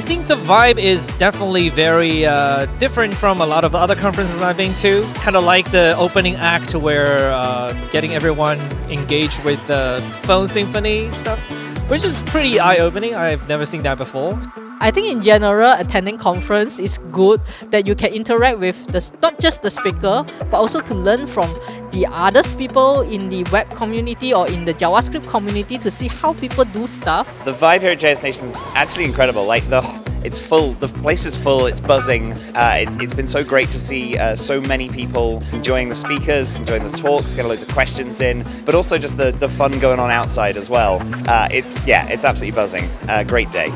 think the vibe is definitely very uh, different from a lot of the other conferences I've been to. Kind of like the opening act where uh, getting everyone engaged with the phone symphony stuff, which is pretty eye-opening. I've never seen that before. I think in general, attending conference is good that you can interact with the not just the speaker, but also to learn from the other people in the web community or in the JavaScript community to see how people do stuff. The vibe here at JS Nation is actually incredible. Like the it's full, the place is full, it's buzzing. Uh, it's, it's been so great to see uh, so many people enjoying the speakers, enjoying the talks, getting loads of questions in, but also just the, the fun going on outside as well. Uh, it's, yeah, it's absolutely buzzing. Uh, great day.